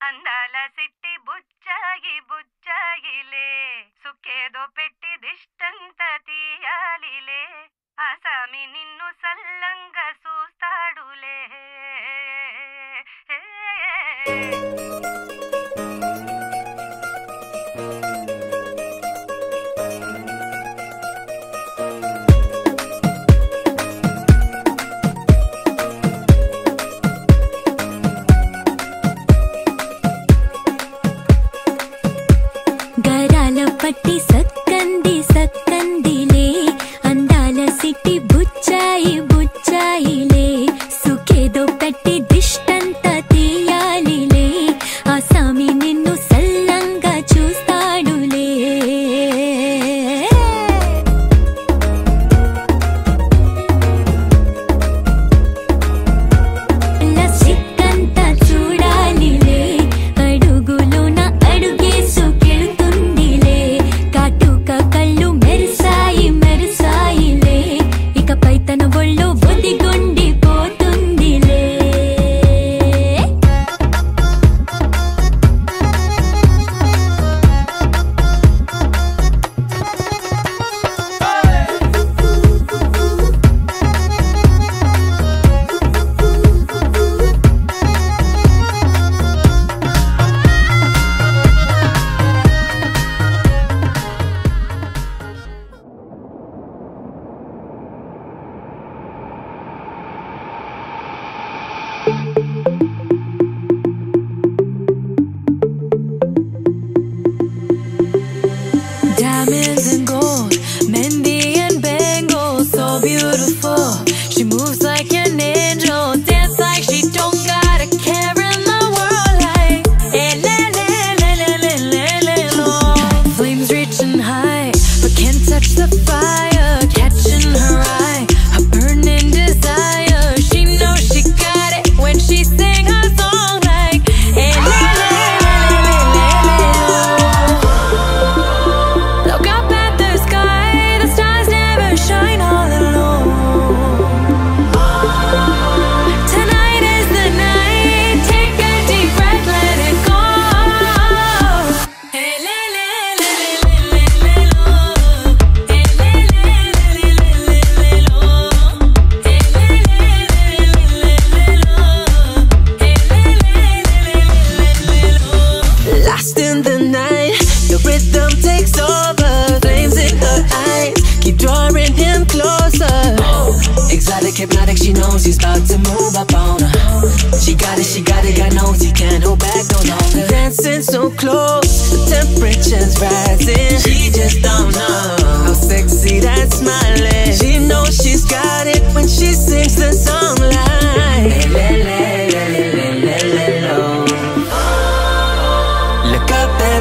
అందాల సిట్టి खट्टी सक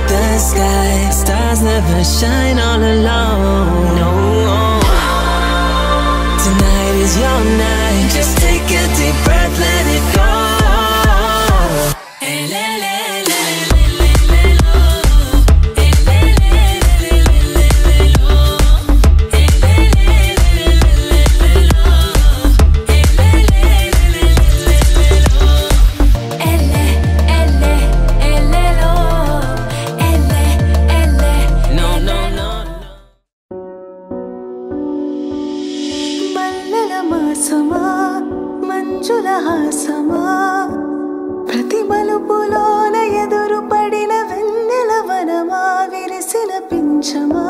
the sky. Stars never shine all alone. No. Tonight is your night. Just take a deep breath, let it go. And let అట్టహాసమా ప్రతి మలుపులోన ఎదురుపడిన వెన్నెల వనమా? విరిసిన పింఛమా?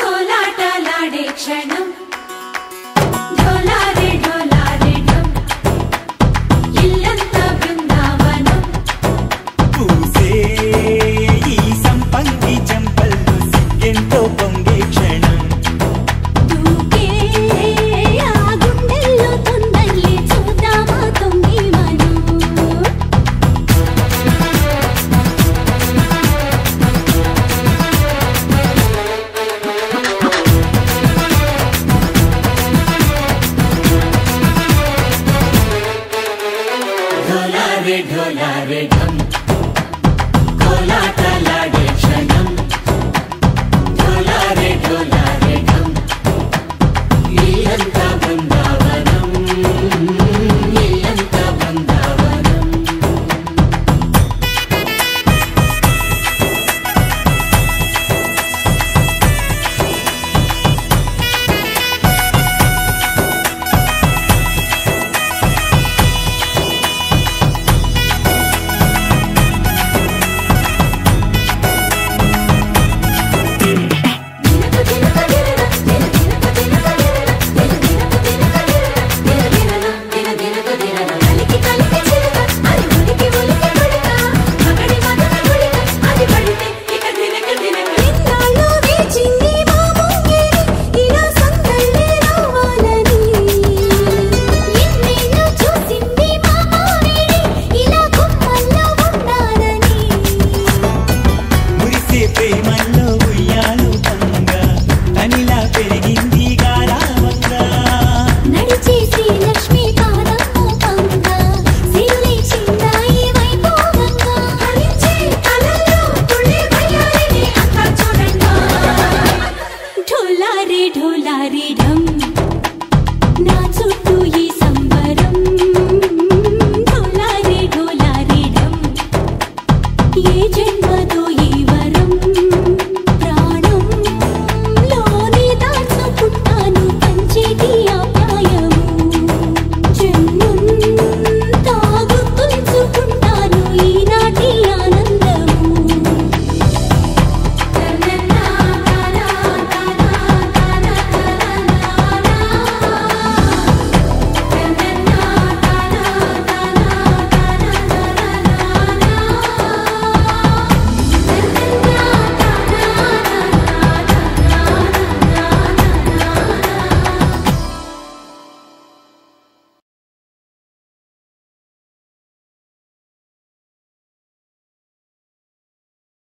कोलाटलाडे क्षणम्